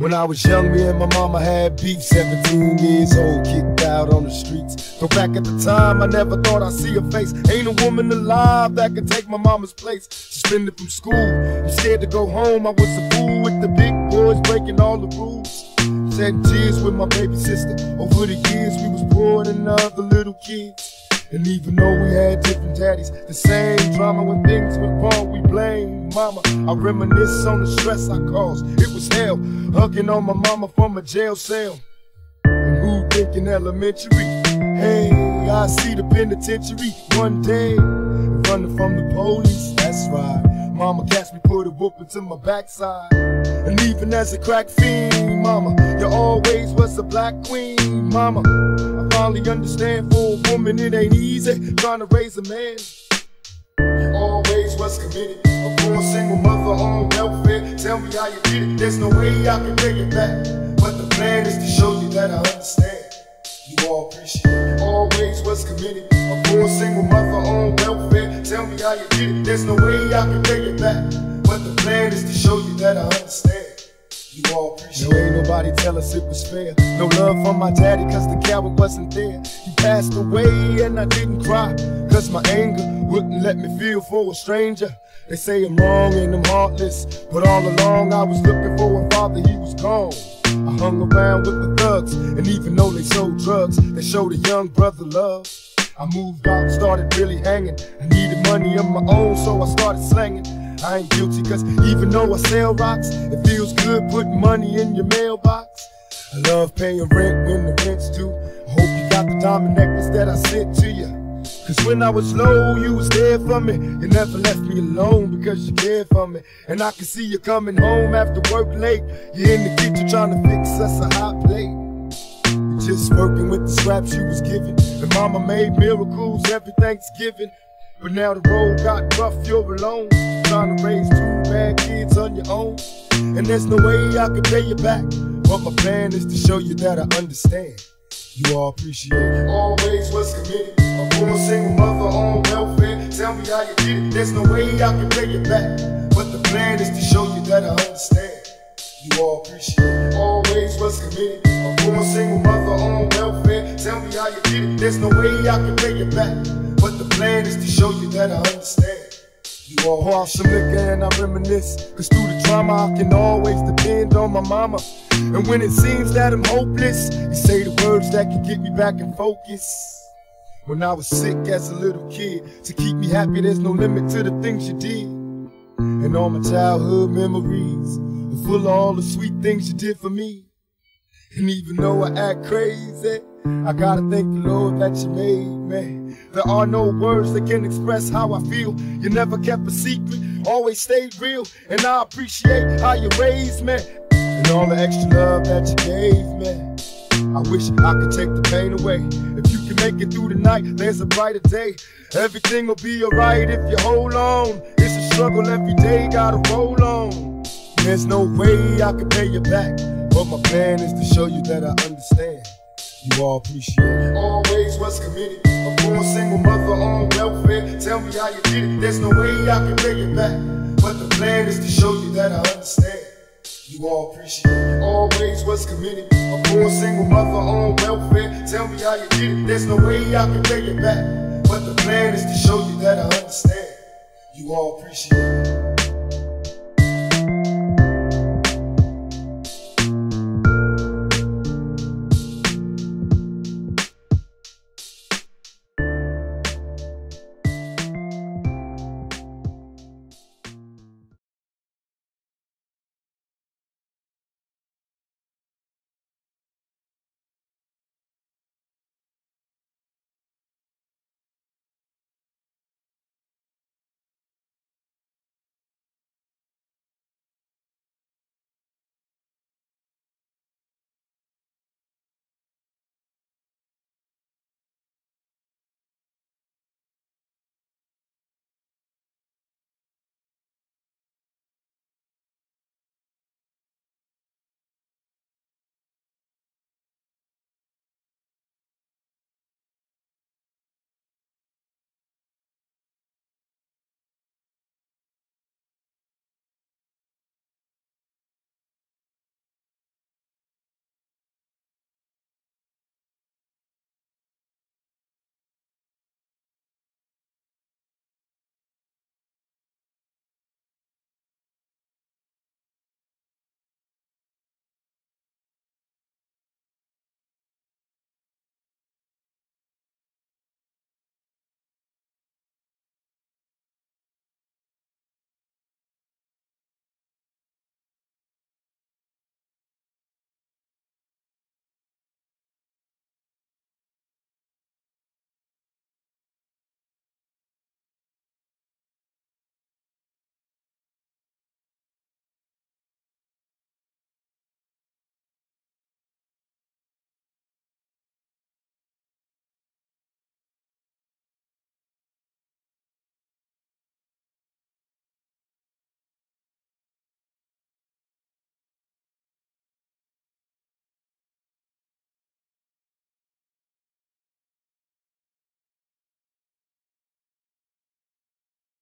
When I was young, me and my mama had beef. 17 years old, kicked out on the streets. Though back at the time, I never thought I'd see her face. Ain't a woman alive that could take my mama's place. Suspended from school, I'm scared to go home. I was a fool with the big boys breaking all the rules. Shedding tears with my baby sister. Over the years, we was poor than other little kids. And even though we had different daddies, the same drama when things went wrong, we blame mama. I reminisce on the stress I caused. It was hell, hugging on my mama from a jail cell. And who thinking elementary? Hey, I see the penitentiary one day. Running from the police, that's right. Mama catch me, put a whoop into my backside. And even as a crack fiend, mama, you always was a black queen, mama. Finally understand for a woman it ain't easy trying to raise a man. Always was committed, a poor single mother on welfare. Tell me how you did it, there's no way I can take it back. But the plan is to show you that I understand. You all appreciate it. Always was committed, a poor single mother on welfare. Tell me how you did it, there's no way I can take it back. But the plan is to show you that I understand. You all appreciate it. No, ain't nobody tell us it was fair. No love from my daddy, cause the coward wasn't there. He passed away and I didn't cry, cause my anger wouldn't let me feel for a stranger. They say I'm wrong and I'm heartless, but all along I was looking for a father, he was gone. I hung around with the thugs, and even though they sold drugs, they showed a young brother love. I moved out, started really hanging. I needed money of my own, so I started slanging. I ain't guilty, cause even though I sell rocks, it feels good putting money in your mailbox. I love paying rent when the rent's due. I hope you got the diamond necklace that I sent to you. Cause when I was low, you was there for me. You never left me alone because you cared for me. And I can see you coming home after work late. You're in the kitchen trying to fix us a hot plate. Just working with the scraps you was given. And mama made miracles every Thanksgiving. But now the road got rough, you're alone. Trying to raise two bad kids on your own. And there's no way I can pay you back. But my plan is to show you that I understand. You all appreciate. Always was committed. A poor single mother on welfare. Tell me how you did it. There's no way I can pay you back. But the plan is to show you that I understand. You all appreciate. Always was committed. A poor single mother on welfare. Tell me how you did it. There's no way I can pay you back. But the plan is to show you that I understand. Pour out some liquor and I reminisce. Cause through the drama, I can always depend on my mama. And when it seems that I'm hopeless, you say the words that can get me back in focus. When I was sick as a little kid, to keep me happy, there's no limit to the things you did. And all my childhood memories are full of all the sweet things you did for me. And even though I act crazy, I gotta thank the Lord that you made me. There are no words that can express how I feel. You never kept a secret, always stayed real. And I appreciate how you raised me and all the extra love that you gave me. I wish I could take the pain away. If you can make it through the night, there's a brighter day. Everything will be alright if you hold on. It's a struggle every day, gotta roll on. There's no way I can pay you back. But my plan is to show you that I understand. You all appreciate it. Always was committed. A poor single mother on welfare. Tell me how you did it. There's no way I can pay you back. But the plan is to show you that I understand. You all appreciate it. Always was committed. A poor single mother on welfare. Tell me how you did it. There's no way I can pay you back. But the plan is to show you that I understand. You all appreciate it.